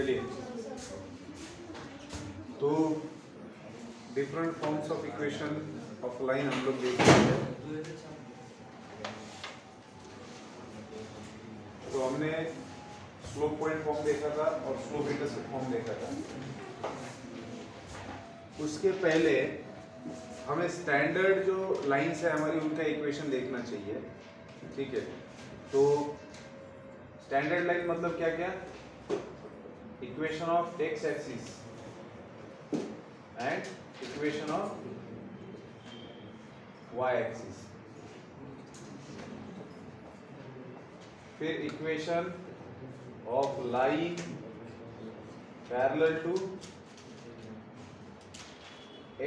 चलिए। तो different forms of equation of line हम लोग देख रहे हैं। तो हमने स्लोप पॉइंट फॉर्म देखा था और स्लोप इंटरसेप्ट फॉर्म देखा था। उसके पहले हमें स्टैंडर्ड जो लाइंस है हमारी, उनका इक्वेशन देखना चाहिए। ठीक है? तो स्टैंडर्ड लाइन मतलब क्या क्या equation of x axis and equation of y axis. फिर equation of line parallel to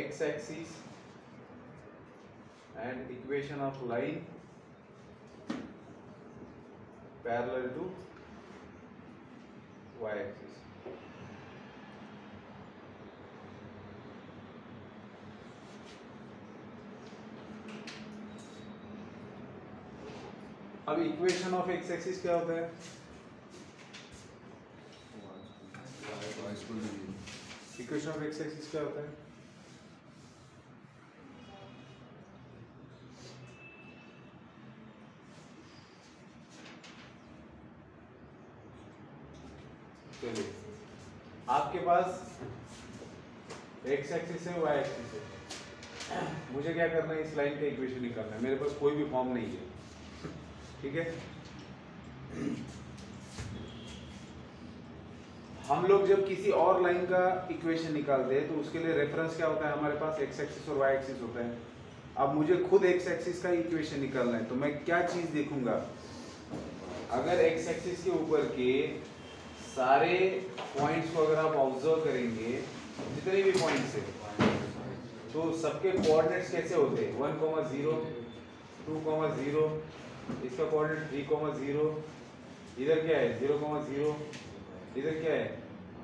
x axis and equation of line parallel to y axis. अब इक्वेशन ऑफ़ एक्स एक्सिस क्या होता है? इक्वेशन ऑफ़ एक्स एक्सिस क्या होता है? आपके पास एक्स एक्सिस है वाई एक्सिस है। मुझे क्या करना है? इस लाइन का इक्वेशन निकालना है। मेरे पास कोई भी फॉर्म नहीं है। ठीक है? हम लोग जब किसी और लाइन का इक्वेशन निकालते हैं तो उसके लिए रेफरेंस क्या होता है हमारे पास? एक्स एक्सिस और वाई एक्सिस होता है। अब मुझे खुद एक्स एक्सिस का इक्वेशन निकालना है तो मैं क्या चीज़ देखूँगा? अगर एक्स एक्सिस के ऊपर के सारे पॉइंट्स को अगर आप ऑब्ज़र्व करेंगे, जितने भी पॉइंट्स है तो सबके कोऑर्डिनेट्स कैसे होते हैं? One comma zero two comma zero इसका कोऑर्डिनेट थ्री कॉमा ज़ीरो इधर क्या है? ज़ीरो कॉमा ज़ीरो इधर क्या है?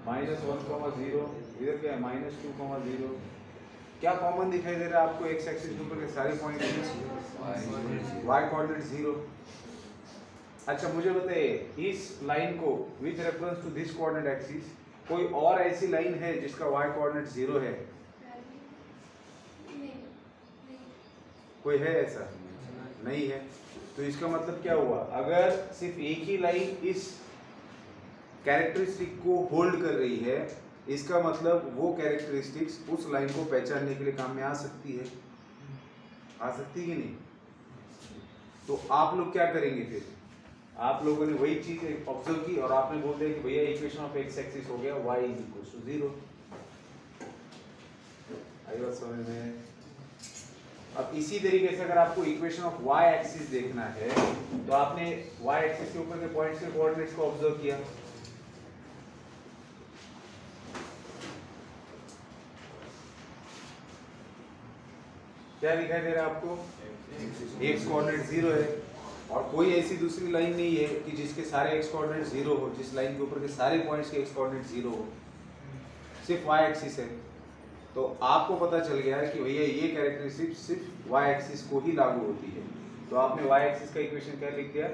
माइनस वन कॉमा ज़ीरो इधर क्या है? माइनस टू कॉमा ज़ीरो क्या कॉमन दिखाई दे रहा है आपको? एक्स एक्सिस के ऊपर के सारे पॉइंट वाई कोऑर्डिनेट ज़ीरो अच्छा मुझे बताइए, इस लाइन को with reference to this coordinate axis कोई और ऐसी लाइन है जिसका वाई कोऑर्डिनेट ज़ीरो है? कोई है ऐसा? नहीं है। तो इसका मतलब क्या हुआ? अगर सिर्फ़ एक ही लाइन इस कैरेक्टरिस्टिक को होल्ड कर रही है, इसका मतलब वो कैरेक्टरिस्टिक्स उस लाइन को पहचानने के लिए काम में आ सकती है। आ सकती कि नहीं? तो आप लोग क्या करेंगे फिर? आप लोगों ने वही चीज़ ऑब्ज़र्व की और आपने बोल दिया कि भैया इक्वेशन ऑफ़ एक्स एक्सिस हो गया, y is equal to zero आई बात समझ में? अब इसी तरीके से अगर आपको इक्वेशन ऑफ़ y एक्सिस देखना है तो आपने y एक्सिस के ऊपर के पॉइंट्स के कोऑर्डिनेट्स को ऑब्ज़र्व किया। क्या दिखाई दे रहा है आपको? एक्स कोऑर्डिनेट ज़ीरो है। और कोई ऐसी दूसरी लाइन नहीं है कि जिसके सारे एक्स कोऑर्डिनेट ज़ीरो हो, जिस लाइन के ऊपर के सारे पॉइंट्स के एक्स कोऑर्डिनेट ज़ीरो हो। सिर्फ़ वाई एक्सिस है। तो आपको पता चल गया है कि भैया ये कैरेक्टरिस्टिक सिर्फ़ वाई एक्सिस को ही लागू होती है। तो आपने वाई एक्सिस का इक्वेशन क्या लिख दिया?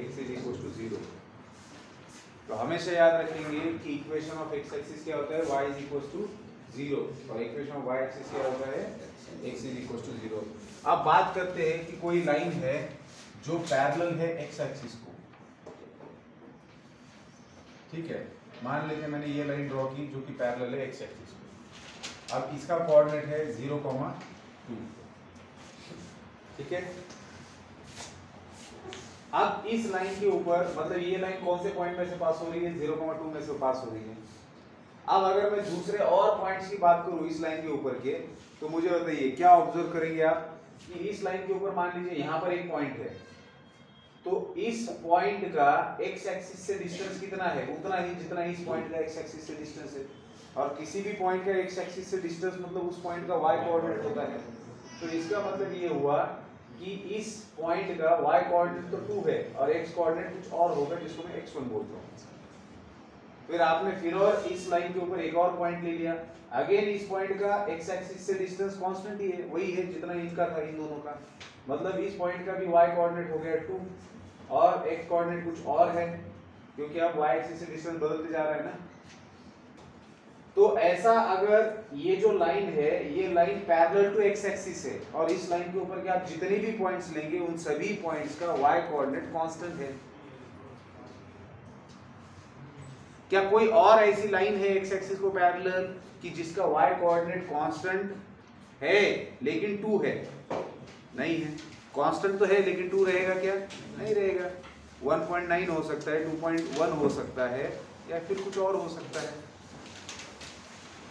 X is equal to zero तो हमेशा याद रखेंगे कि इक्वेशन ऑफ़ एक्स एक्सिस क्या होता है? Y is equal to zero और इक्वेशन ऑफ़ वाई एक्सिस क्या होता है? X is equal to zero अब बात करते हैं कि कोई लाइन है जो पैरल है एक्स एक्सिस को। ठीक है? मान लेते मैंने ये लाइन ड्रॉ की जो कि पैरल है एक्स एक्सिस अब इसका कोऑर्डिनेट है ज़ीरो कॉमा टू ठीक है? अब इस लाइन के ऊपर मतलब ये लाइन कौन से पॉइंट में से पास हो रही है? ज़ीरो कॉमा टू में से पास हो रही है। अब अगर मैं दूसरे और पॉइंट्स की बात करूँ इस लाइन के ऊपर के तो मुझे बताइए, क्या ऑब्ज़र्व करेंगे आप? कि इस लाइन के ऊपर मान लीजिए यहाँ पर एक पॉइंट है। तो इस पॉइंट का एक्स एक्सिस से डिस्टेंस कितना है? उतना ही जितना इस पॉइंट का एक्स एक्सिस से डिस्टेंस है। और किसी भी पॉइंट का एक्स एक्सिस से डिस्टेंस मतलब उस पॉइंट का वाई कोऑर्डिनेट होता है। तो इसका मतलब ये हुआ कि इस पॉइंट का वाई कोऑर्डिनेट तो टू है और एक्स कोऑर्डिनेट कुछ और होगा जिसको मैं एक्स वन बोलता हूँ। फिर आपने फिर और इस लाइन के ऊपर एक और पॉइंट ले लिया। अगेन इस पॉइंट का एक्स एक्सिस से डिस्टेंस कांस्टेंट ही है, वही है जितना इनका था इन दोनों का। मतलब इस पॉइंट का भी वाई कोऑर्डिनेट हो गया टू और x कोऑर्डिनेट कुछ और है, क्योंकि अब वाई एक्सिस से डिस्टेंस बदलते जा रहा है ना। तो ऐसा अगर ये जो लाइन है, ये line parallel to x axis है, और इस लाइन के ऊपर आप जितने भी पॉइंट्स लेंगे, उन सभी पॉइंट्स का वाई कोऑर्डिनेट कांस्टेंट है। क्या कोई और ऐसी लाइन है एक्स एक्सिस को पैरेलल कि जिसका वाई कोऑर्डिनेट कांस्टेंट है, लेकिन टू है? नहीं है। कांस्टेंट तो है, लेकिन टू रहेगा क्या? नहीं रहेगा। 1.9 हो सकता है 2.1 हो सकता है, या फिर कुछ और हो सकता है।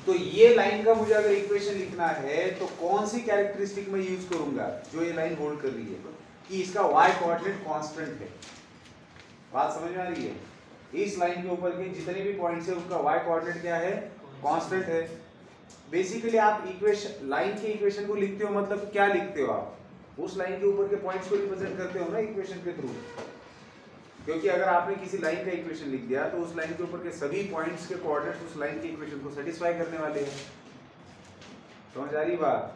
तो ये लाइन का मुझे अगर इक्वेशन लिखना है तो कौन सी कैरेक्टरिस्टिक मैं यूज़ करूँगा जो ये लाइन होल्ड कर रही है? कि इसका y कोऑर्डिनेट कांस्टेंट है। बात समझ में आ रही है? इस लाइन के ऊपर के जितने भी पॉइंट्स है उसका y कोऑर्डिनेट क्या है? कांस्टेंट है। बेसिकली आप इक्वेशन लाइन के इक्वेशन को लिखते हो मतलब क्या लिखते हो आप? उस लाइन के ऊपर के पॉइंट्स को रिप्रेजेंट करते हो ना इक्वेशन के थ्रू क्योंकि अगर आपने किसी लाइन का इक्वेशन लिख दिया तो उस लाइन के ऊपर के सभी पॉइंट्स के कोऑर्डिनेट्स उस लाइन के इक्वेशन को सेटिस्फाई करने वाले हैं। समझ आ रही बात?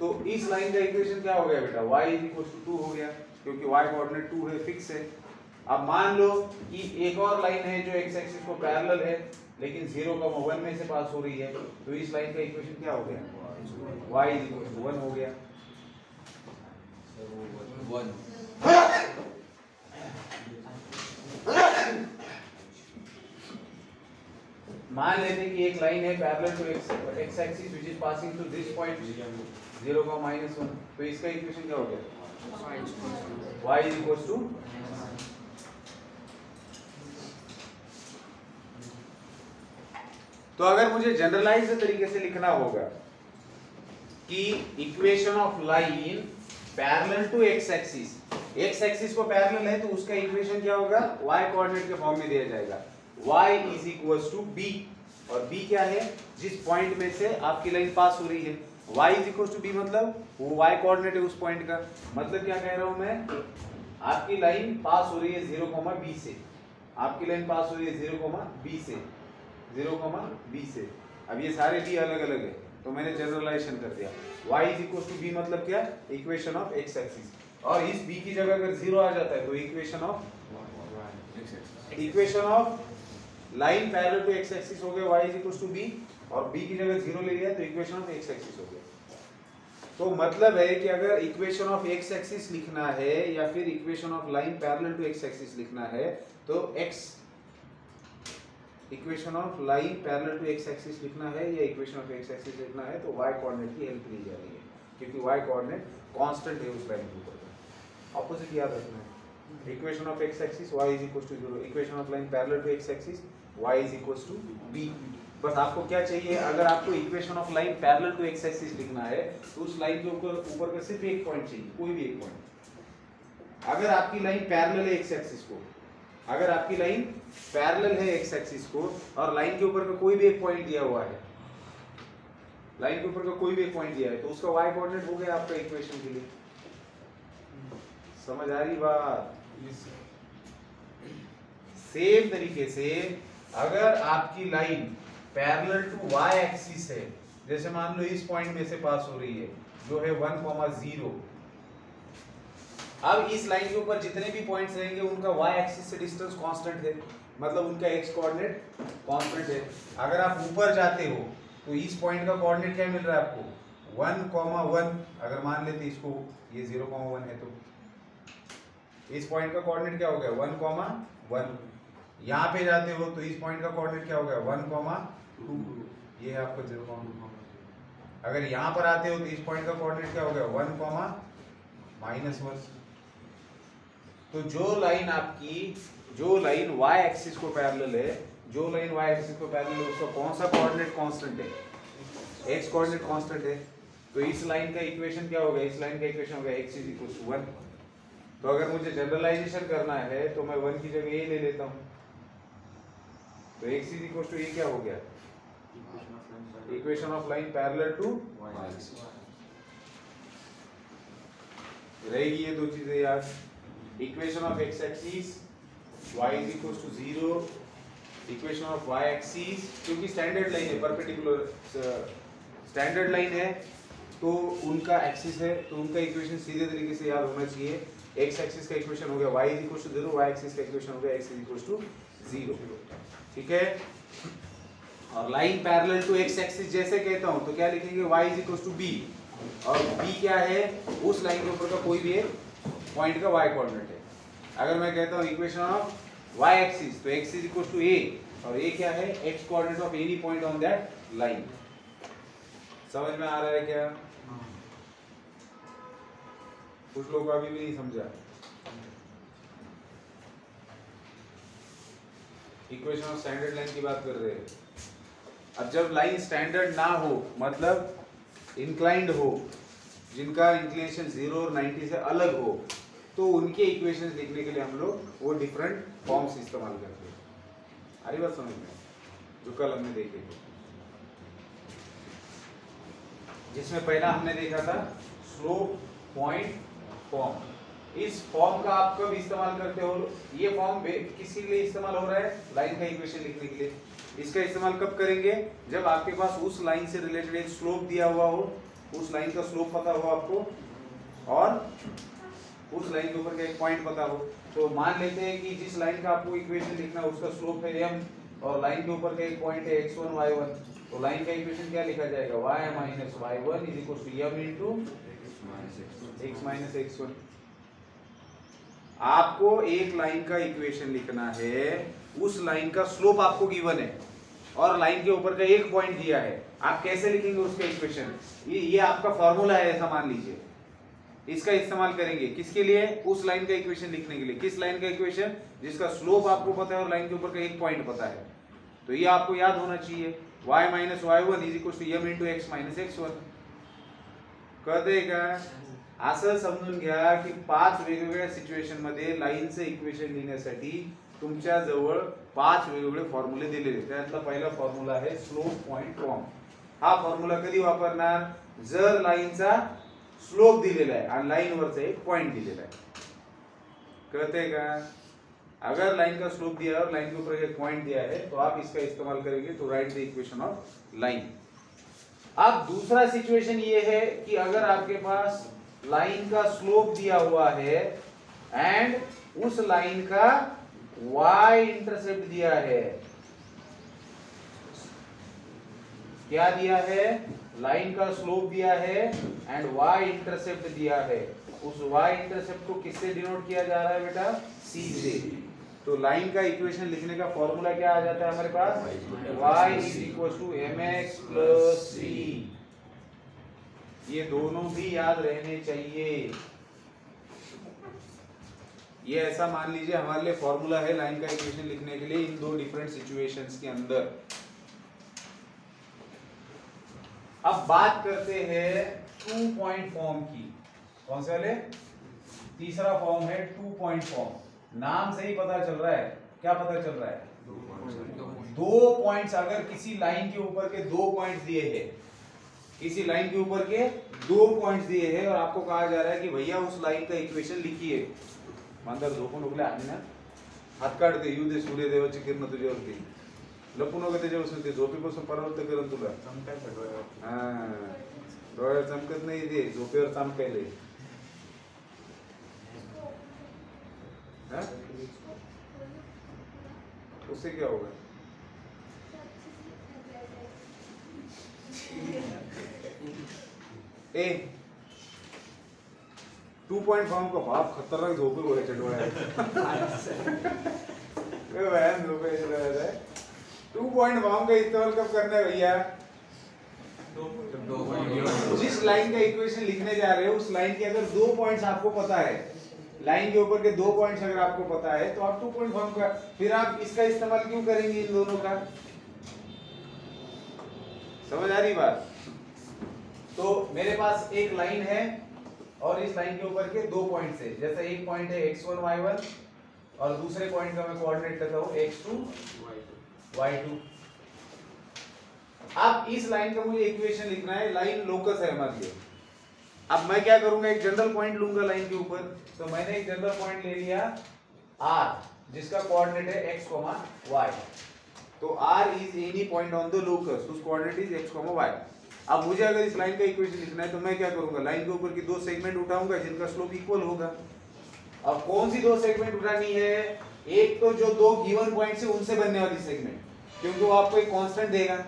तो इस लाइन का इक्वेशन क्या हो गया बेटा? Y is equal to two हो गया क्योंकि y कोऑर्डिनेट टू है फिक्स है। अब मान लो कि एक और लाइन है जो x एक्सिस को पैरेलल है लेकिन 0 का 1 में से पास हो रही है तो इस लाइन का इक्वेशन क्या हो गया? Y इज़ इक्वल टू 1 हो गया। वन मान लेते कि एक लाइन है parallel to x x axis which is passing through this point 0 का माइनस 1 तो इसका इक्वेशन क्या हो गया? Y इज़ इक्वल टू तो अगर मुझे जनरलाइज तरीके से लिखना होगा कि equation of line parallel to x axis x axis को पैरेलल है तो उसका इक्वेशन क्या होगा? Y कोऑर्डिनेट के फॉर्म में दिया जाएगा। Y is equal to b और b क्या है? जिस पॉइंट में से आपकी लाइन पास हो रही है। Y is equal to b मतलब? वो y कोऑर्डिनेट है उस पॉइंट का। मतलब क्या कह रहा हूँ मैं? आपकी लाइन पास हो रही है ज़ीरो कोमा बी से। आपकी लाइन पास हो रही है ज़ीरो कोमा बी से। ज़ीरो कोमा बी से। अब ये सारे बी अलग अलग है। तो मैंने जनरलाइजेशन कर दिया। Y is equal to b मतलब क्या? इक्वेशन ऑफ़ x एक्सिस और इस b की जगह अगर ज़ीरो आ जाता है तो equation of equation of line parallel to x axis हो गया y is equal to b और b की जगह ज़ीरो ले लिया तो इक्वेशन ऑफ़ x एक्सिस हो गया। तो मतलब है कि अगर इक्वेशन ऑफ़ एक्स एक्सिस लिखना है या फिर equation of line parallel to x axis लिखना है तो x equation of line parallel to x axis लिखना है या इक्वेशन ऑफ़ एक्स एक्सिस लिखना है तो y कोऑर्डिनेट की हेल्प ली जा रही है। क्योंकि y कोऑर्डिनेट कांस्टेंट है उस लाइन के ऊपर ऑपोजिट याद रखना है equation of x axis y is equal to 0 equation of line parallel to x axis y is equal to b. बस आपको क्या चाहिए? अगर आपको equation of line parallel to x axis लिखना है तो उस लाइन के ऊपर ऊपर का सिर्फ़ एक पॉइंट चाहिए, कोई भी एक पॉइंट अगर आपकी लाइन पैरेलल है x एक्सिस को, अगर आपकी लाइन पैरेलल है x एक्सिस को, और लाइन के ऊपर का कोई भी एक पॉइंट दिया हुआ है लाइन के ऊपर का कोई भी एक पॉइंट दिया है तो उसका वाई कोऑर्डिनेट हो गया आपका इक्वेशन के लिए. समझ आ रही बात? सेम तरीके से अगर आपकी line parallel to y axis है जैसे मान लो इस पॉइंट में से पास हो रही है जो है 1,0 अब इस लाइन के ऊपर जितने भी पॉइंट्स रहेंगे उनका वाई एक्सिस से डिस्टेंस कांस्टेंट है। मतलब उनका x कोऑर्डिनेट कांस्टेंट है। अगर आप ऊपर जाते हो तो इस पॉइंट का कोऑर्डिनेट क्या मिल रहा है आपको? 1,1 अगर मान लेते इसको ये 0,1 है तो। इस पॉइंट का कोऑर्डिनेट क्या हो गया? 1,1 यहाँ पे जाते हो तो इस पॉइंट का कोऑर्डिनेट क्या हो गया? 1,2 ये है आपका 0,2 अगर यहाँ पर आते हो तो इस पॉइंट का कोऑर्डिनेट क्या हो गया? 1, माइनस वन तो जो लाइन आपकी जो लाइन y एक्सिस को पैरेलल है जो लाइन y एक्सिस को पैरेलल है उसका कौन सा कोऑर्डिनेट कांस्टेंट है? X कोऑर्डिनेट कांस्टेंट है। तो इस लाइन का इक्वेशन क्या होगा इस लाइन का इक्वेशन होगा x इज़ इक्वल टू 1 तो अगर मुझे जनरलाइजेशन करना है तो मैं वन की जगह ये ले लेता हूँ। तो x इज़ इक्वल टू ये क्या हो गया? Equation of line parallel to रहेगी ये दो चीज़ें यार। Equation of x axis y is equals to zero equation of y axis क्योंकि स्टैंडर्ड लाइन है परपेंडिकुलर स्टैंडर्ड लाइन है तो उनका एक्सिस है तो उनका इक्वेशन सीधे तरीके से याद होना चाहिए। एक्स एक्सिस का इक्वेशन हो गया, y is equal to zero y axis का इक्वेशन हो गया, x is equal to zero ठीक है? और line parallel to x axis जैसे कहता हूँ तो क्या लिखेंगे? Y is equal to b. और b क्या है? उस लाइन के ऊपर का कोई भी एक पॉइंट का y कोऑर्डिनेट है. अगर मैं कहता हूँ इक्वेशन ऑफ़ y एक्सिस तो x is equal to a. और a क्या है? X coordinate of any point on that line समझ में आ रहा है क्या? कुछ लोग अभी भी नहीं समझा इक्वेशन ऑफ़ स्टैंडर्ड लाइन की बात कर रहे हैं। अब जब लाइन स्टैंडर्ड ना हो मतलब इंक्लाइंड हो, जिनका इंक्लिनेशन ज़ीरो और नाइन्टी से अलग हो तो उनके इक्वेशंस लिखने के लिए हम लोग वो डिफरेंट फॉर्म्स इस्तेमाल करते हैं। अरे बात समझ में? जो कल हमने देखे थे। जिसमें पहला हमने देखा था स्लोप पॉइंट फॉर्म इस फॉर्म का आप कब इस्तेमाल करते हो? ये फॉर्म किसके लिए इस्तेमाल हो रहा है? लाइन का इक्वेशन लिखने के लिए। इसका इस्तेमाल कब करेंगे? जब आपके पास उस लाइन से रिलेटेड एक स्लोप दिया हुआ हो, उस लाइन का स्लोप पता हो आपको, और उस लाइन के ऊपर का एक पॉइंट पता हो। तो मान लेते हैं कि जिस लाइन का आपको इक्वेशन लिखना है, उसका स्लोप है एम और लाइन के ऊपर का एक पॉइंट है x1 y1 तो लाइन का इक्वेशन क्या लिखा जाएगा? Y minus y1 is equal to m into x minus x1 आपको एक लाइन का इक्वेशन लिखना है, उस लाइन का स्लोप आपको गिवन है, और लाइन के ऊपर का एक पॉइंट दिया है। आप कैसे लिखेंगे उसका इक्वेशन ये ये आपका फॉर्मूला है, ऐसा मान लीजिए। इसका इस्तेमाल करेंगे। किसके लिए? उस लाइन का इक्वेशन लिखने के लिए। किस लाइन का इक्वेशन जिसका स्लोप आपको पता है और लाइन के ऊपर का एक पॉइंट पता है। तो ये आपको याद होना चाहिए। y minus y one is equal to m into x minus x one कर का असं समजून घ्या की पाच वेगवेगळ्या सिच्युएशनमध्ये लाईनचं इक्वेशन लिहिण्यासाठी तुमच्या जवळ पाच वेगवेगळे फॉर्म्युले दिलेले त्यातला पहिला फॉर्म्युला आहे स्लोप पॉइंट फॉर्म हा फॉर्म्युला कधी वापरणार? जर लाईनचा स्लोप दिलेला आहे आणि लाईन वरचा एक पॉइंट दिलेला आहे. कळते का? अगर लाइन का स्लोप दिया है और लाइन के ऊपर एक पॉइंट दिया है तो आप इसका इस्तेमाल करेंगे to write the equation of line अब दूसरा सिचुएशन ये है कि अगर आपके पास लाइन का स्लोप दिया हुआ है एंड उस लाइन का y इंटरसेप्ट दिया है। क्या दिया है? लाइन का स्लोप दिया है एंड y इंटरसेप्ट दिया है। उस y इंटरसेप्ट को किससे डिनोट किया जा रहा है बेटा? C से। तो लाइन का इक्वेशन लिखने का फॉर्मूला क्या आ जाता है हमारे पास? Y is equal to m x plus c ये दोनों भी याद रहने चाहिए। ये ऐसा मान लीजिए हमारे लिए फॉर्मूला है लाइन का इक्वेशन लिखने के लिए इन दो डिफरेंट सिचुएशंस के अंदर। अब बात करते हैं टू पॉइंट फॉर्म की। कौन से वाले? तीसरा फॉर्म है टू पॉइंट फॉर्म नाम से ही पता चल रहा है। क्या पता चल रहा है? दो पॉइंट्स अगर किसी लाइन के ऊपर के दो पॉइंट्स दिए हैं किसी लाइन के ऊपर के दो पॉइंट्स दिए हैं और आपको कहा जा रहा है कि भैया उस लाइन का इक्वेशन लिखिए। मांदर झोपून उगले आणि ना। हात काढते येऊ दे सूर्यदेवाची किरण तुझ्यावरती लपून वगैरे त्याच्यापासून ते झोपेपासून परावृत्त करेल तुला हा डोळ्यात चमकत नाही ते झोपेवर चमकायले हाँ? उससे क्या होगा? ए टू पॉइंट फॉर्म का बाप खतरनाक झोपे हो याच्या डोळ्यात ए व्यायाम झोपे याच्या डोळ्यात आहे टू पॉइंट फॉर्म का इस्तेमाल कब करना है भैया? जिस लाइन का इक्वेशन लिखने जा रहे हो उस लाइन के अगर दो पॉइंट्स आपको पता है। लाइन के ऊपर के दो पॉइंट्स अगर आपको पता है तो आप टू पॉइंट फॉर्म का फिर आप इसका इस्तेमाल क्यों करेंगे इन दोनों का? समझ आ रही बात। तो मेरे पास एक लाइन है और इस लाइन के ऊपर के दो पॉइंट्स है। जैसे एक पॉइंट है x1 y1 और दूसरे पॉइंट का मैं कोऑर्डिनेट करता हूँ x2 y2 अब इस लाइन का मुझे इक्वेशन लिखना है लाइन लोकस है हमारे लिए अब मैं क्या करूँगा, एक जनरल पॉइंट लूँगा लाइन के ऊपर। तो मैंने एक जनरल पॉइंट ले लिया आर जिसका कोऑर्डिनेट है एक्स y तो r is any point on the locus उस कोऑर्डिनेट इज़ x, y. अब मुझे अगर इस लाइन का इक्वेशन लिखना है तो मैं क्या करूँगा? लाइन के ऊपर की दो सेगमेंट उठाऊँगा जिनका स्लोप इक्वल होगा। अब कौन सी दो सेगमेंट उठानी है? एक तो जो दो गिवन पॉइंट से उनसे बनने वाली सेगमेंट क्योंकि वो आपको एक कांस्टेंट देगा।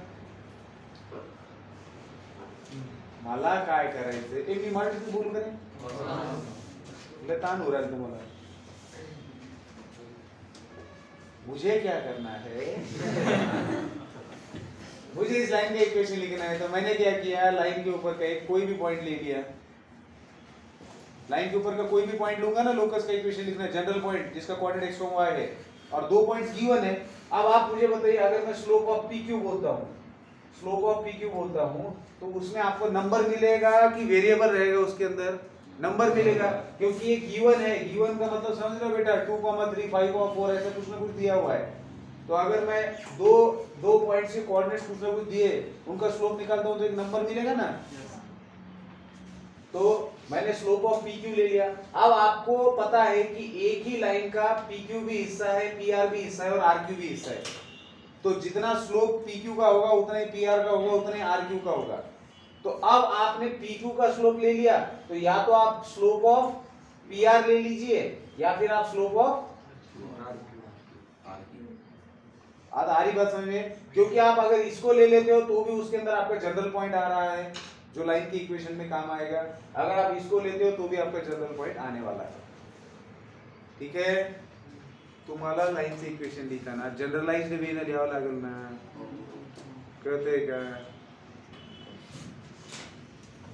मला काय करायचं ते मी मराठीत बोलू का नाही ताण हो रहा है तुम्हाला मुझे क्या करना है? मुझे इस लाइन का इक्वेशन लिखना है तो मैंने क्या किया? लाइन के ऊपर का एक कोई भी पॉइंट ले लिया। लाइन के ऊपर का कोई भी पॉइंट लूँगा ना लोकस का इक्वेशन लिखना जनरल पॉइंट जिसका कोऑर्डिनेट एक्स वाई है, और दो पॉइंट्स गिवन है। अब आप मुझे बताइए, अगर मैं स्लोप ऑफ़ पी क्यू बोलता हूँ? स्लोप ऑफ़ पी क्यू बोलता हूँ? तो उसमें आपको नंबर मिलेगा कि वेरिएबल रहेगा उसके अंदर? नंबर मिलेगा क्योंकि ये गिवन है। गिवन का मतलब समझ लो बेटा? Two comma three five comma four ऐसा कुछ ना कुछ दिया हुआ है। तो अगर मैं दो दो पॉइंट्स के कोऑर्डिनेट्स कुछ ना कुछ दिए उनका स्लोप निकालता हूँ तो एक नंबर मिलेगा ना? तो मैंने स्लोप ऑफ़ पी क्यू ले लिया। अब आपको पता है कि एक ही लाइन का पी क्यू भी हिस्सा है पी आर भी हिस्सा है और आर क्यू भी हिस्सा है। तो जितना स्लोप पी क्यू का होगा उतना ही पी आर का होगा उतना ही आर क्यू का होगा। तो अब आपने पी क्यू का स्लोप ले लिया तो या तो आप स्लोप ऑफ़ पी आर ले लीजिए, या फिर आप स्लोप ऑफ़ आधारी बात समझ में क्योंकि आप अगर इसको ले लेते हो तो भी उसके अंदर आपका जनरल पॉइंट आ रहा है, जो लाइन की इक्वेशन में काम आएगा। अगर आप इसको लेते हो तो भी आपका जनरल पॉइंट आने वाला है। ठीक है? तुम्हाला लाईनचे इक्वेशन लिहिताना जनरलाइज्ड वेनं लिहावं लागेल ना कळतंय का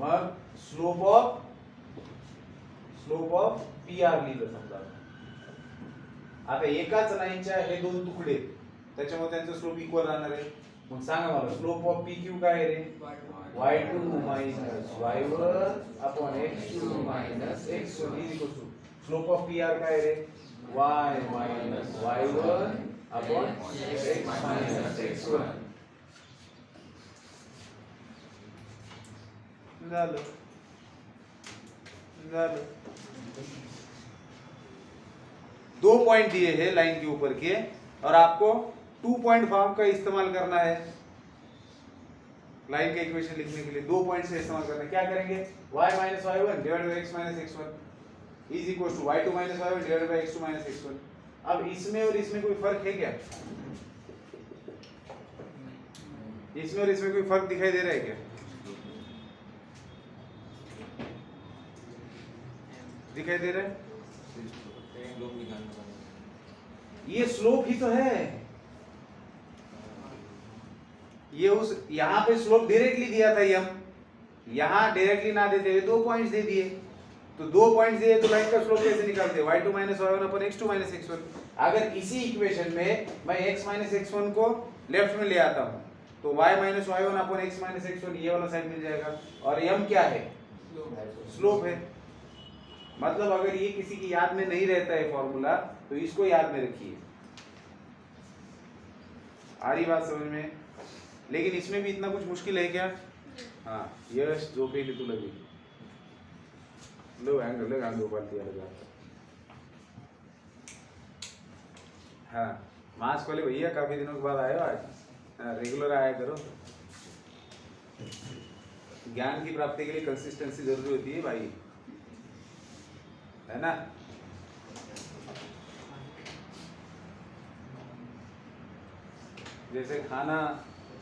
मग slope of slope of p r लिहिलं समजा. आता एकाच लाईनच्या हे दोन तुकडे त्याच्यामुळे त्यांचं स्लोप इक्वल राहणार आहे. मग सांगा मला स्लोप ऑफ पी क्यू काय रे? Y two minus y one upon x two minus x one is equal to slope of p r काय रे? Y minus y one upon x minus x one झालं झालं दो point दिए हैं line के ऊपर के, और आपको टू पॉइंट फॉर्म का इस्तेमाल करना है। लाइन का इक्वेशन लिखने के लिए दो पॉइंट से इस्तेमाल करना है। क्या करेंगे? Y minus y one divide by x minus x one is equal to y two minus y one divide by x two minus x one अब इसमें और इसमें कोई फ़र्क है क्या? इसमें और इसमें कोई फ़र्क दिखाई दे रहा है क्या? दिखाई दे रहा है? ये स्लोप ही तो है। ये उस यहाँ पे स्लोप डायरेक्टली दिया था यम यहाँ डायरेक्टली ना देते हुए दो पॉइंट्स दे दिए। तो दो पॉइंट्स दिए तो लाइन का स्लोप कैसे निकालते y two minus y one upon x two minus x one अगर इसी इक्वेशन में मैं एक्स माइनस एक्स वन को लेफ़्ट में ले आता हूँ तो y minus y one upon x minus x one ये वाला साइड मिल जाएगा। और यम क्या है? स्लोप है। मतलब अगर ये किसी की याद में नहीं रहता है फॉर्मूला तो इसको याद में रखिए। आ रही बात समझ में? लेकिन इसमें भी इतना कुछ मुश्किल है क्या? हाँ यश, जो पे तू लगी। लो एंगल लगा दो बाल्टी लगा। हाँ मास्क वाले भैया काफ़ी दिनों के बाद आए हो आज। रेगुलर आया करो। ज्ञान की प्राप्ति के लिए कंसिस्टेंसी ज़रूरी होती है भाई। है ना? जैसे खाना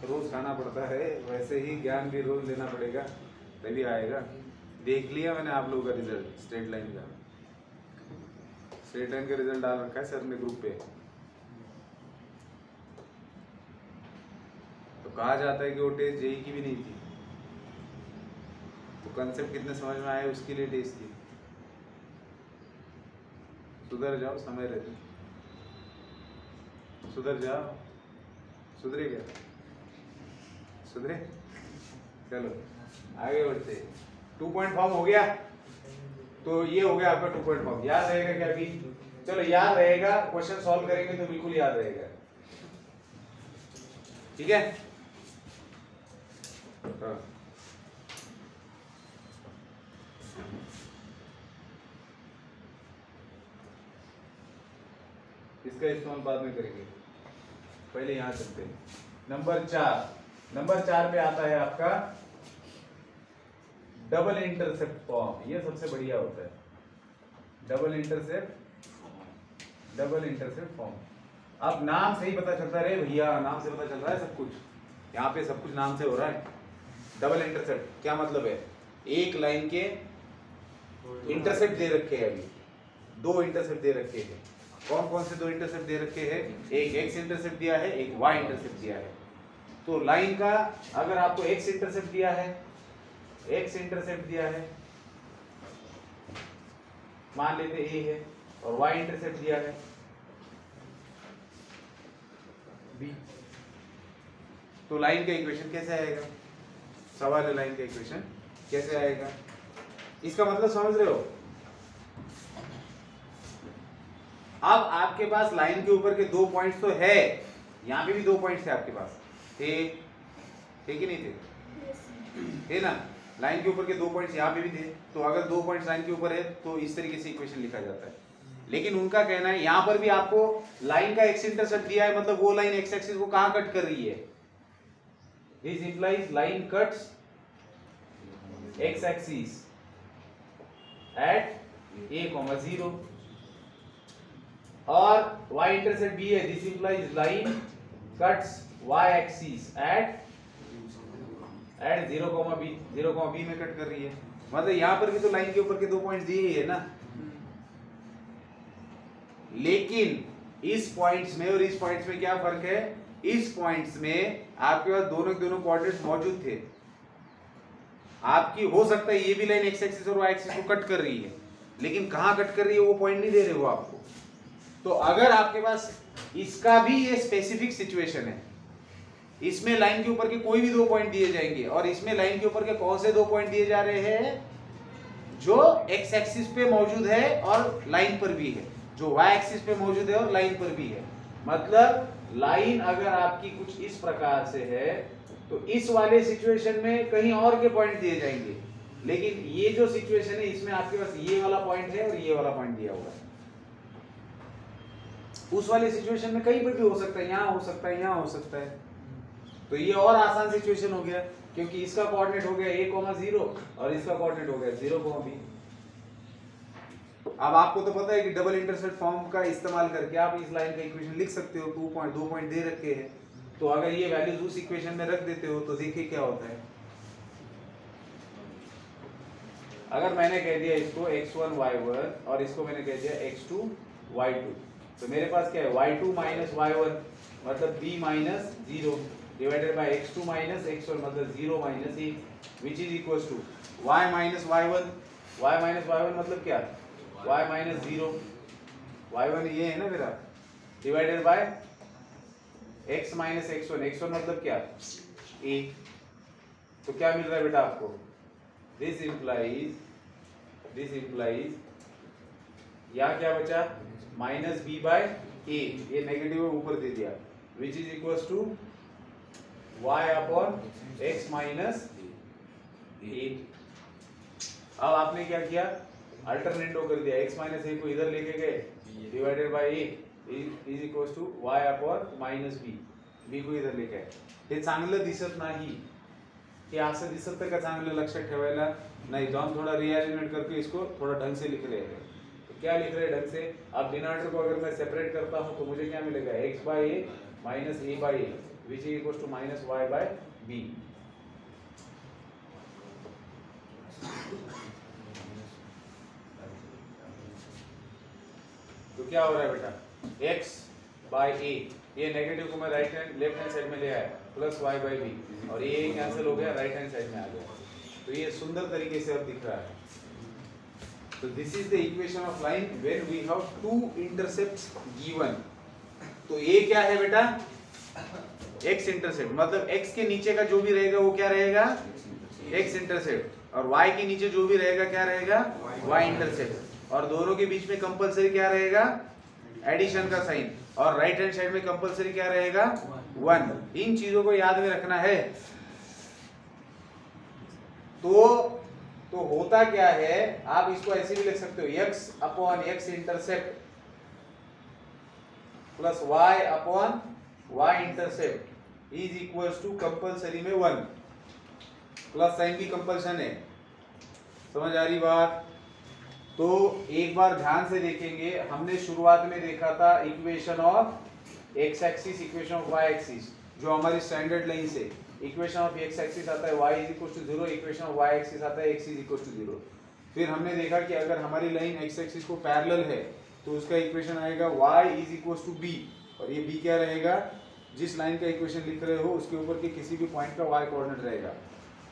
रोज खाना पड़ता है, वैसे ही ज्ञान भी रोज लेना पड़ेगा, तभी आएगा। देख लिया मैंने आप लोगों का रिज़ल्ट स्ट्रेट लाइन का। स्ट्रेट लाइन का रिज़ल्ट डाल रखा है सर ने ग्रुप पे। तो कहा जाता है कि वो टेस्ट जेई की भी नहीं थी। तो कंसेप्ट कितने समझ में आए उसके लिए टेस्ट थी। सुधर जाओ, समय रहते सुधर जाओ। सुधरे क्या? सुधरे? चलो, आगे बढ़ते टू पॉइंट फॉर्म हो गया। तो ये हो गया आपका टू पॉइंट फॉर्म याद रहेगा क्या अभी? चलो, याद रहेगा। क्वेश्चन सॉल्व करेंगे तो बिल्कुल याद रहेगा। ठीक है? हाँ। इसका इस्तेमाल बाद में करेंगे। पहले यहाँ चलते हैं। नंबर चार। नंबर चार पे आता है आपका डबल इंटरसेप्ट फॉर्म ये सबसे बढ़िया होता है। Double intercept double intercept form अब नाम से ही पता चलता रहे भैया, नाम से पता चल रहा है सब कुछ। यहाँ पे सब कुछ नाम से हो रहा है। डबल इंटरसेप्ट क्या मतलब है? एक लाइन के इंटरसेप्ट दे रखे हैं अभी। दो इंटरसेप्ट दे रखे हैं। कौन कौन से दो इंटरसेप्ट दे रखे हैं? एक एक्स इंटरसेप्ट दिया है, एक वाई इंटरसेप्ट दिया है। तो लाइन का अगर आपको एक्स इंटरसेप्ट दिया है एक्स इंटरसेप्ट दिया है, मान लेते ए है, और वाई इंटरसेप्ट दिया है बी तो लाइन का इक्वेशन कैसे आएगा? सवाल है लाइन का इक्वेशन कैसे आएगा? इसका मतलब समझ रहे हो? अब आपके पास लाइन के ऊपर के दो पॉइंट्स तो है। यहाँ पे भी दो पॉइंट्स है आपके पास। थे? थे कि नहीं थे? थे ना? लाइन के ऊपर के दो पॉइंट्स यहाँ पे भी थे। तो अगर दो पॉइंट्स लाइन के ऊपर है तो इस तरीके से इक्वेशन लिखा जाता है। लेकिन उनका कहना है, यहाँ पर भी आपको लाइन का एक्स इंटरसेप्ट दिया है मतलब वो लाइन एक्स एक्सिस को कहाँ कट कर रही है? This implies line cuts x axis at a comma zero और y इंटरसेप्ट b है this implies line cuts y axis at at 0 comma b 0 comma b में कट कर रही है। मतलब यहाँ पर भी तो लाइन के ऊपर के दो पॉइंट्स दिए ही है ना। लेकिन इस पॉइंट्स में और इस पॉइंट्स में क्या फ़र्क है? इस पॉइंट्स में आपके पास दोनों दोनों कोऑर्डिनेट्स मौजूद थे। आपकी हो सकता है ये भी लाइन एक्स एक्सिस और वाई एक्सिस को कट कर रही है। लेकिन कहाँ कट कर रही है वो पॉइंट नहीं दे रहे हो आपको। तो अगर आपके पास इसका भी ये स्पेसिफिक सिचुएशन है, इसमें लाइन के ऊपर के कोई भी दो पॉइंट दिए जाएँगे और इसमें लाइन के ऊपर के कौन से दो पॉइंट दिए जा रहे हैं, जो एक्स एक्सिस पे मौजूद है और लाइन पर भी है, जो वाई एक्सिस पे मौजूद है और लाइन पर भी है। मतलब लाइन अगर आपकी कुछ इस प्रकार से है तो इस वाले सिचुएशन में कहीं और के पॉइंट दिए जाएँगे। लेकिन ये जो सिचुएशन है, इसमें आपके पास ये वाला पॉइंट है और ये वाला पॉइंट दिया हुआ है। उस वाले सिचुएशन में कहीं पर भी हो सकता है, यहाँ हो सकता है, यहाँ हो सकता है। तो ये और आसान सिचुएशन हो गया, क्योंकि इसका कोऑर्डिनेट हो गया ए कॉमा ज़ीरो और इसका कोऑर्डिनेट हो गया ज़ीरो कॉमा बी अब आपको तो पता है कि डबल इंटरसेप्ट फॉर्म का इस्तेमाल करके आप इस लाइन का इक्वेशन लिख सकते हो टू पॉइंट दो पॉइंट दे रखे हैं। तो अगर ये वैल्यूज़ उस इक्वेशन में रख देते हो तो देखिए क्या होता है। अगर मैंने कह दिया इसको x1 y1 और इसको मैंने कह दिया x2 y2 तो मेरे पास क्या है? Y2 माइनस y1 मतलब b minus zero divided by x2 minus x1 मतलब zero minus a which is equal to y minus y1 y minus y1 मतलब क्या? Y माइनस ज़ीरो y1 ये है ना मेरा? Divided bye x minus x1 x1 मतलब क्या? A. तो क्या मिल रहा है बेटा आपको? दिस इंप्लाइज दिस इंप्लाइज यहाँ क्या बचा? Minus b by a. ये नेगेटिव ऊपर दे दिया। Which is equal to y upon x minus a. अब आपने क्या किया? अल्टरनेटो कर दिया। x माइनस ए को इधर लेके गए। Divided by a is equal to y upon minus b b को इधर लेके हे चांगलं दिसत नाही. हे असं दिसत का चांगलं लक्षात ठेवायला? नहीं तो हम थोड़ा रिअरेंजमेंट करके इसको थोड़ा ढंग से लिख रहे हैं. क्या लिख रहे ढंग से? अब डिनोमिनेटर को अगर मैं सेपरेट करता हूँ तो मुझे क्या मिलेगा? x by a minus a by a which is equal to minus y by b तो क्या हो रहा है बेटा? x बाय ए ये नेगेटिव को मैं right hand left hand side में ले आया प्लस y बाय बी और ये कैंसिल हो गया राइट हैंड साइड में आ गया। तो ये सुंदर तरीके से अब दिख रहा है। तो this is the equation of line when we have two intercepts given तो ये क्या है बेटा? X इंटरसेप्ट मतलब x के नीचे का जो भी रहेगा, वो क्या रहेगा? X इंटरसेप्ट और y के नीचे जो भी रहेगा, क्या रहेगा? Y इंटरसेप्ट और दोनों के बीच में कंपलसरी क्या रहेगा? एडिशन का साइन और राइट हैंड साइड में कंपलसरी क्या रहेगा? वन इन चीज़ों को याद में रखना है। तो तो होता क्या है? आप इसको ऐसे भी लिख सकते हो, x upon x intercept plus y upon y intercept is equals to compulsory में वन प्लस साइन की कंपल्सन है। समझ आ रही बात? तो एक बार ध्यान से देखेंगे, हमने शुरुआत में देखा था equation of x axis equation of y axis जो हमारी स्टैंडर्ड लाइन से। इक्वेशन ऑफ़ एक्स एक्सिस आता है y is equal to zero equation of y axis आता है x is equal to zero फिर हमने देखा कि अगर हमारी लाइन एक्स एक्सिस को पैरेलल है तो उसका इक्वेशन आएगा y is equal to b और ये बी क्या रहेगा? जिस लाइन का इक्वेशन लिख रहे हो, उसके ऊपर के किसी भी पॉइंट का वाई कोऑर्डिनेट रहेगा।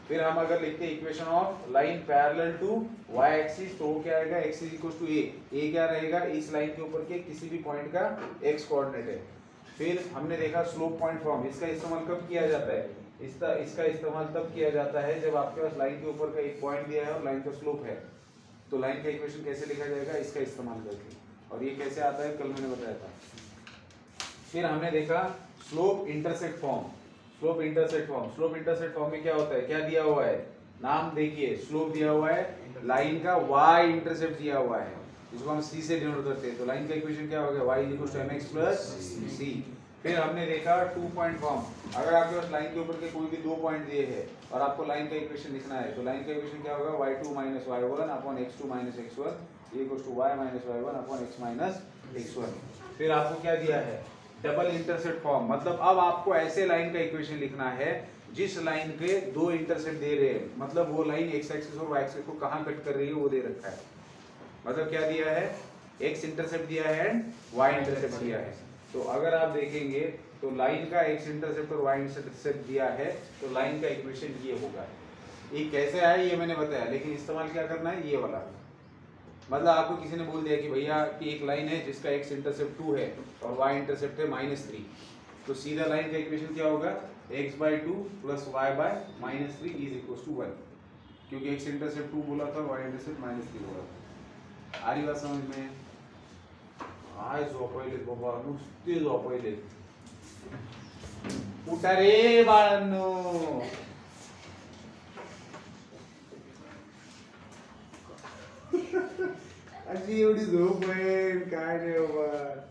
फिर हम अगर लिखते हैं equation of line parallel to y axis तो क्या आएगा? X is equal to a a क्या रहेगा? इस लाइन के ऊपर के किसी भी पॉइंट का एक्स कोऑर्डिनेट है। फिर हमने देखा स्लोप पॉइंट फॉर्म इसका इस्तेमाल कब किया जाता है? इसका इसका इस्तेमाल तब किया जाता है जब आपके पास लाइन के ऊपर का एक पॉइंट दिया है और लाइन का स्लोप है। तो लाइन का इक्वेशन कैसे लिखा जाएगा? इसका इस्तेमाल करके। और ये कैसे आता है? कल मैंने बताया था। फिर हमने देखा slope intersect form slope intersect form slope intersect form में क्या होता है? क्या दिया हुआ है? नाम देखिए स्लोप दिया हुआ है लाइन का वाई इंटरसेप्ट दिया हुआ है। जिसको हम सी से डिनोट करते हैं। तो लाइन का इक्वेशन क्या हो गया? y equals to mx plus c फिर हमने देखा टू पॉइंट फॉर्म अगर आपके पास लाइन के ऊपर के कोई भी दो पॉइंट दिए हैं और आपको लाइन का इक्वेशन लिखना है तो लाइन का इक्वेशन क्या होगा? y2 two minus y one upon x two minus x one equals to y minus y one upon x minus x one फिर आपको क्या दिया है? डबल इंटरसेप्ट फॉर्म मतलब अब आपको ऐसे लाइन का इक्वेशन लिखना है, जिस लाइन के दो इंटरसेप्ट दे रहे हैं। मतलब वो लाइन एक्स एक्सिस और वाई एक्सिस को कहाँ कट कर रही है, वो दे रखा है। मतलब क्या दिया है? एक्स इंटरसेप्ट दिया है एंड वाई इंटरसेप्ट दिया है। तो अगर आप देखेंगे तो लाइन का एक्स इंटरसेप्ट और वाई इंटरसेप्ट दिया है तो लाइन का इक्वेशन ये होगा। ये कैसे आया, ये मैंने बताया, लेकिन इस्तेमाल क्या करना है? ये वाला। मतलब आपको किसी ने बोल दिया कि भैया, कि एक लाइन है जिसका एक्स इंटरसेप्ट टू है, और वाई इंटरसेप्ट है माइनस थ्री तो सीधा लाइन का इक्वेशन क्या होगा? X by two plus y by minus three is equal to one क्योंकि एक्स इंटरसेप्ट टू बोला था वाई इंटरसेप्ट माइनस थ्री बोला था। आ रही बात समझ में? आय झोपायले बाबा नुसते झोपायले उठा रे बाळांनो अशी एवढी झोप आहे काय रे बाबा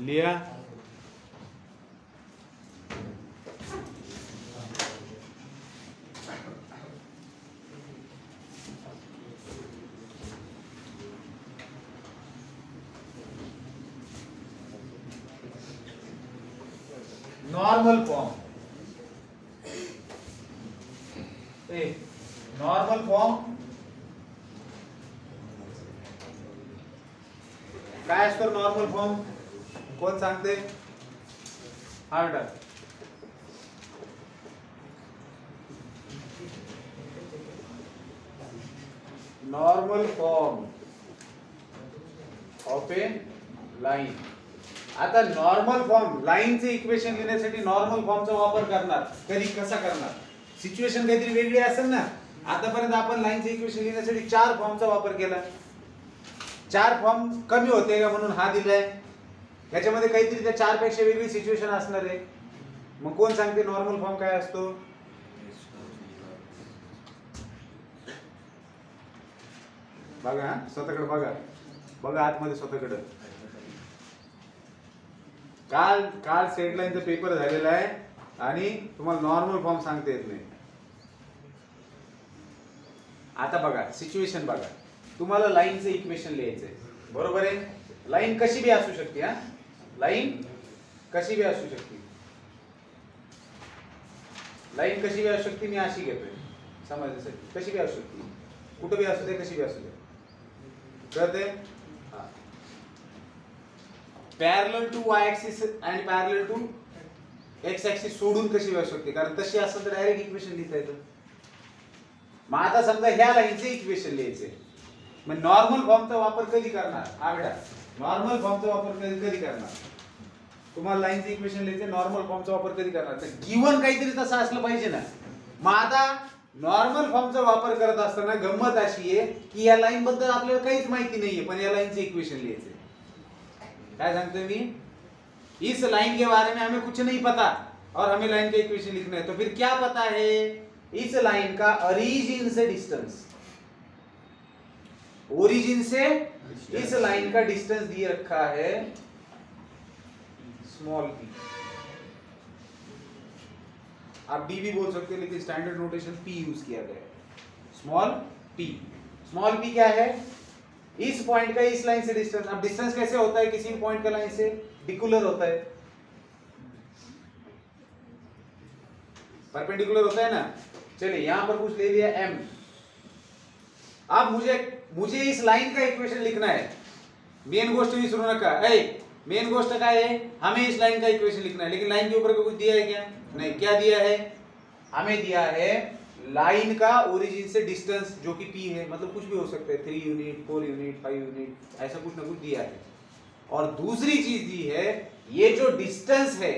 लिया नॉर्मल फॉर्म नॉर्मल फॉर्म काय नॉर्मल फॉर्म कोण सांगते हा normal form of a line आता नॉर्मल फॉर्म लाईनचे इक्वेशन लिहिण्यासाठी नॉर्मल फॉर्मचा वापर करणार. कधी कसा करणार? सिच्युएशन काहीतरी वेगळी असेल ना? आतापर्यंत आपण लाईनचे इक्वेशन लिहिण्यासाठी चार फॉर्मचा वापर केला. चार फॉर्म कमी होते का म्हणून हा दिलाय. याच्यामध्ये काहीतरी त्या चारपेक्षा वेगळी सिच्युएशन असणार आहे. मग कोण सांगते नॉर्मल फॉर्म काय असतो? बघा स्वतःकडे बघा. बघा आतमध्ये स्वतःकडे. काल काल सेटलाईनचा पेपर झालेला आहे आणि तुम्हाला नॉर्मल फॉर्म सांगता येत नाही. आता बघा सिच्युएशन बघा. तुम्हाला लाईनचं इक्वेशन लिहायचंय. बरोबर आहे? लाईन कशी बी असू शकते हा? लाईन कशी बी असू शकते. लाईन कशी बी असू शकते मी अशी घेतोय. समजण्यासाठी कशी बी असू शकते. कुठं बी असू दे कशी बी असू दे. कळते पॅरल टू वाय ऍक्सिस आणि पॅरल टू एक्स ऍक्सिस सोडून कशी असू शकते कारण तशी असेल तर डायरेक्ट इक्वेशन लिहिता येतं. मग आता समजा ह्या लाईनचे इक्वेशन लिहायचे मग नॉर्मल फॉर्मचा वापर कधी करणार? हा नॉर्मल फॉर्मचा वापर कधी कधी करणार? तुम्हाला लाईनचे इक्वेशन लिहायचे नॉर्मल फॉर्मचा वापर कधी करणार? तर गिवन काहीतरी तसं असलं पाहिजे ना. मग आता नॉर्मल फॉर्मचा वापर करत असताना गंमत अशी आहे की या लाईन बद्दल आपल्याला काहीच माहिती नाहीये पण या लाईनचे इक्वेशन लिहायचे इस लाइन के बारे में हमें कुछ नहीं पता और हमें लाइन का इक्वेशन लिखना है। तो फिर क्या पता है? इस लाइन का ओरिजिन से डिस्टेंस ओरिजिन से इस लाइन का डिस्टेंस दिए रखा है स्मॉल पी आप डी भी बोल सकते हो, लेकिन स्टैंडर्ड नोटेशन पी यूज़ किया गया है। स्मॉल पी स्मॉल पी क्या है? इस पॉइंट का, इस लाइन से डिस्टेंस अब डिस्टेंस कैसे होता है? किसी पॉइंट का लाइन से डिकुलर होता है। परपेंडिकुलर होता है ना? चलिए, यहाँ पर कुछ ले लिया एम अब मुझे मुझे इस लाइन का इक्वेशन लिखना है। मेन गोष्ट शुरू रखा है मेन गोष्ट का है, हमें इस लाइन का इक्वेशन लिखना है। लेकिन लाइन के ऊपर कुछ दिया है क्या? नहीं, क्या दिया है? हमें दिया है लाइन का ओरिजिन से डिस्टेंस जो कि पी है मतलब कुछ भी हो सकता है three unit four unit five unit ऐसा कुछ ना कुछ दिया है। और दूसरी चीज़ दी है, ये जो डिस्टेंस है,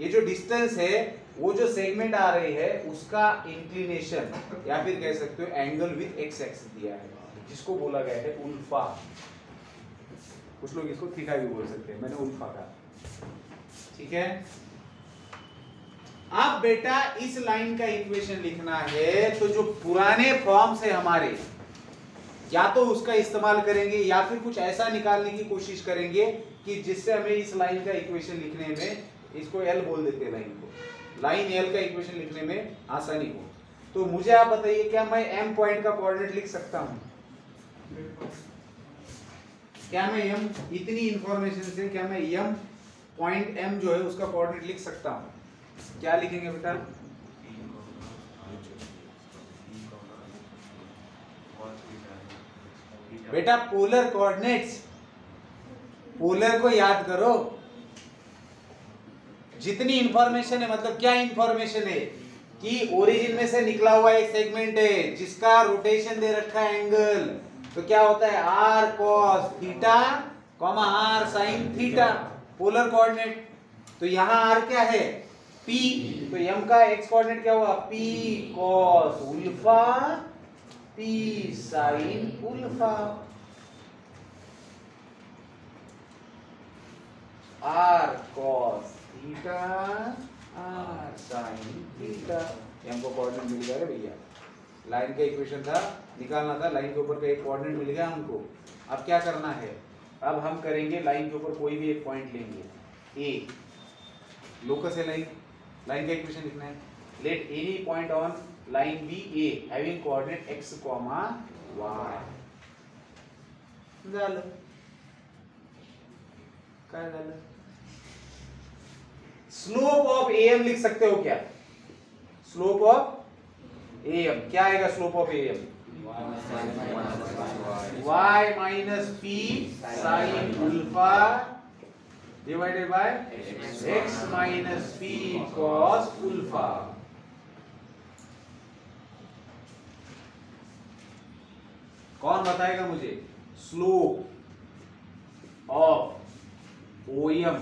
ये जो डिस्टेंस है, वो जो सेगमेंट आ रही है, उसका इंक्लिनेशन या फिर कह सकते हो एंगल विथ एक्स एक्स दिया है, जिसको बोला गया है उल्फा कुछ लोग इसको थीटा भी बोल सकते हैं, मैंने उल्फा कहा। ठीक है? अब बेटा इस लाइन का इक्वेशन लिखना है तो जो पुराने फॉर्म से हमारे, या तो उसका इस्तेमाल करेंगे, या फिर कुछ ऐसा निकालने की कोशिश करेंगे कि जिससे हमें इस लाइन का इक्वेशन लिखने में, इसको एल बोल देते लाइन को। लाइन एल का इक्वेशन लिखने में आसानी हो। तो मुझे आप बताइए, क्या मैं एम पॉइंट का कोऑर्डिनेट लिख सकता हूँ? क्या मैं एम इतनी इंफॉर्मेशन से क्या मैं एम पॉइंट एम जो है उसका कोऑर्डिनेट लिख सकता हूँ? क्या लिखेंगे बेटा? बेटा पोलर कोऑर्डिनेट्स पोलर को याद करो। जितनी इंफॉर्मेशन है मतलब क्या इंफॉर्मेशन है? कि ओरिजिन में से निकला हुआ एक सेगमेंट है, जिसका रोटेशन दे रखा है एंगल तो क्या होता है? R cos theta comma R sine theta polar coordinate तो यहाँ आर क्या है? P तो m का x कोऑर्डिनेट क्या हुआ P cos alpha P sin alpha R cos theta R sin theta m को कोऑर्डिनेट मिल गया भैया। लाइन का इक्वेशन था, निकालना था लाइन के ऊपर का एक कोऑर्डिनेट मिल गया हमको। अब क्या करना है? अब हम करेंगे लाइन के ऊपर कोई भी एक पॉइंट लेंगे। ए लोकस है लाइन लाइन का इक्वेशन लिखना है। Let any point on line B A having coordinate x comma y. झालं काय झालं स्लोप ऑफ़ एम लिख सकते हो क्या? स्लोप ऑफ़ एम क्या आएगा slope of M y minus P sine alpha divided by x minus p cos alpha. कौन बताएगा मुझे? Slope of Om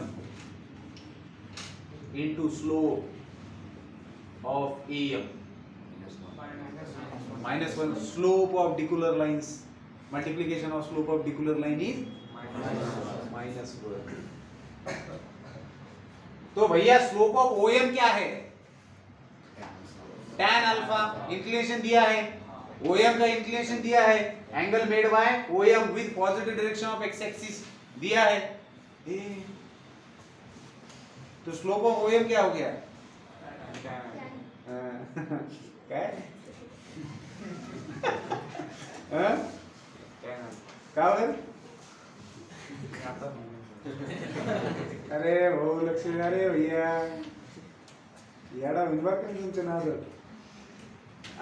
into slope of M minus one slope of डिकुलर lines multiplication of slope of डिकुलर line is minus one तो भैया slope of ओएम क्या है? tan alpha inclination दिया है। ओएम का इंक्लिनेशन दिया है। Angle made by OM with positive direction of X axis दिया है। ए, तो स्लोप ऑफ़ ओएम क्या हो गया? क्या क्या अरे भाऊ लक्ष्मी अरे भैया. याडा विभाग तुमचं नाव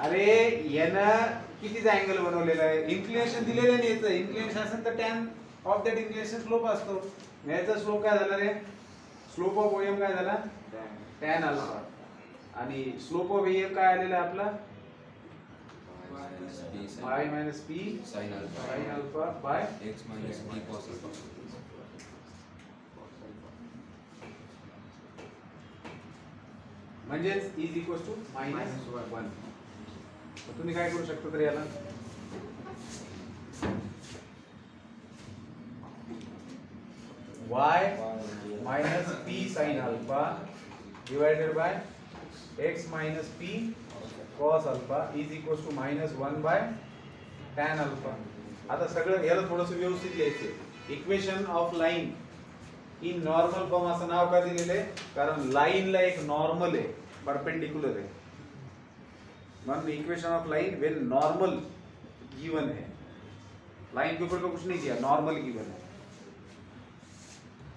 अरे यानं कितीचा अँगल बनवलेला आहे? इन्क्लिनेशन दिलेलं नाही याचं. इन्क्लिनेशन असेल तर tan of that inclination slope असतो. याचा स्लोप काय झाला रे? स्लोप ऑफ ओएम काय झाला? टॅन अल्फा आणि स्लोप ऑफ एम काय आलेला आहे आपला? Y minus p sin alpha. sin alpha by x minus p म्हणजेच is equal to minus one तुम्ही काय करू शकता तर याला y minus p sin alpha divided by x minus p cos alpha is equals to minus 1 by tan alpha आता सगळं याला थोडस व्यवस्थित लिहायचं equation of line in normal form असं नाव का दिलेलं आहे कारण लाईनला एक नॉर्मल आहे परपेंडिकुलर है मान equation of line when normal given है लाइन के ऊपर तो कुछ नहीं किया नॉर्मल गिवन है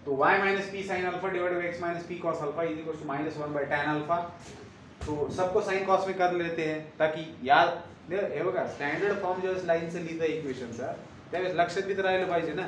तो y minus P sine alpha divide by X minus P cos alpha is equal to minus one by tan alpha तो सबको साइन कॉस में कर लेते हैं, ताकि याद हे बघा स्टँडर्ड फॉर्म ज्यावेळेस लाईनचं लिहितं इक्वेशनचा त्यावेळेस लक्षात बी तर राहिलं पाहिजे ना?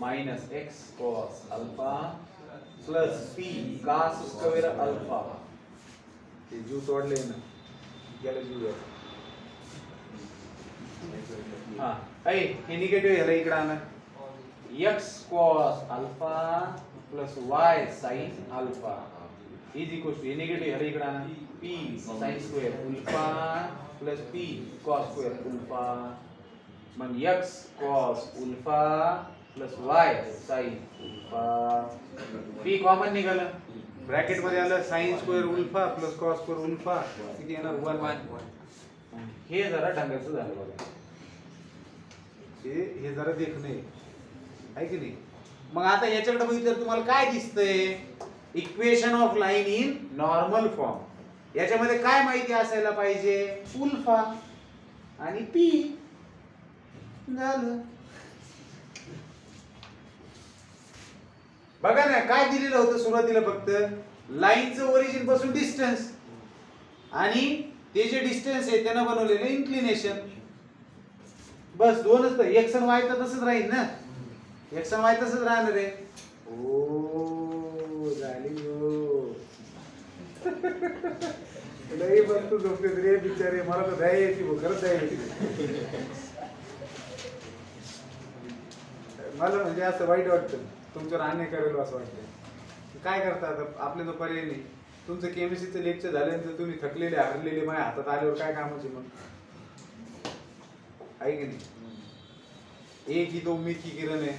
Minus x cos alpha plus p cos square alpha ते जीव तोडले ना गेला जीव आहे. हा ऐ हे निगेटिव्ह ह्याला इकडे आणा x cos alpha plus y sin alpha is equal to hey negative ह्याला इकडे आणा p sin square alpha plus p cos square alpha मग x cos alpha plus sin alpha p common निघालं. ब्रॅकेटमध्ये आलं sine square alpha plus cos square alpha किती येणार? One one हे जरा ढंगाचं झालं बघा. हे हे जरा देखणे आहे. की नाही? मग आता याच्याकडे बघितलं तुम्हाला काय दिसतंय? Equation of line in normal form याच्यामध्ये काय माहिती असायला पाहिजे? उल्फा आणि पी झालं. बघा ना काय दिलेलं होतं सुरुवातीला फक्त? लाईनचं ओरिजिनपासून डिस्टन्स आणि ते जे डिस्टन्स आहे त्यानं बनवलेलं इन्क्लिनेशन बस दोनच तर. एक्स आणि वाय तर तसंच राहील ना? एक्स आणि वाय तसंच राहणार आहे. ओ झाली लई बघतो झोपते रे बिचारे. मला तर दया येते भाऊ, खरंच दया येते मला म्हणजे असं वाईट वाटतं. तुमच्यावर अन्याय करेल असं वाटतं काय करता आता? आपले तो पर्याय नाही. तुमचं केमिस्ट्रीचं लेक्चर झाल्यानंतर तुम्ही थकलेले हरलेले माझ्या हातात आल्यावर काय कामाचे मग? आहे की नाही? एक ही तो मी की किरण आहे.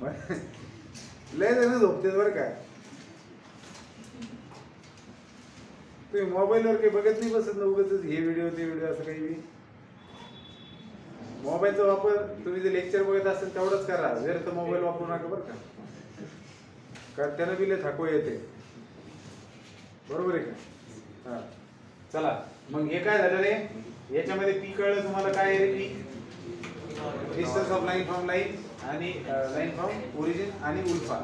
लय जण झोपतेच बरं काय तुम्ही मोबाईलवर काही बघत नाही बसत ना उगाच हे व्हिडिओ ते व्हिडिओ असं काही बी. मोबाईलचा वापर तुम्ही जे लेक्चर बघत असेल तेवढंच करा. जर तर मोबाईल वापरू नका बरं का. कारण त्यानं बिले थाको येते. बरोबर आहे का? हा. चला. मग हे काय झालं रे? याच्यामध्ये पी कळलं तुम्हाला काय आहे रे P distance of line from line आणि लाईन फ्रॉम ओरिजिन आणि उल्फा.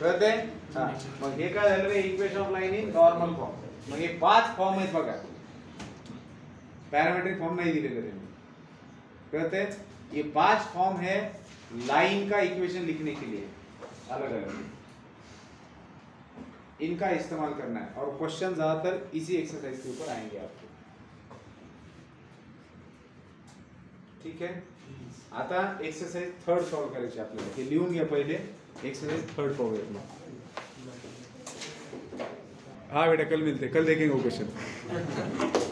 कळतंय? हा. मग हे काय झालं रे? Equation of line in normal form मग हे पाच फॉर्म आहेत बघा पैरामेट्रिक फॉर्म नहीं दिलेले त्यांनी कहते हैं। ये पाँच फॉर्म है लाइन का इक्वेशन लिखने के लिए। अलग अलग। इनका इस्तेमाल करना है। और क्वेश्चन ज़्यादातर इसी एक्सरसाइज के ऊपर आएँगे आपको। ठीक है? आता एक्सरसाइज थर्ड सॉल्व करायची आपल्याला हे लिहून घ्या पहिले एक्सरसाइज थर्ड पाहूया हाँ बेटा कल मिलते कल देखेंगे वो क्वेश्चन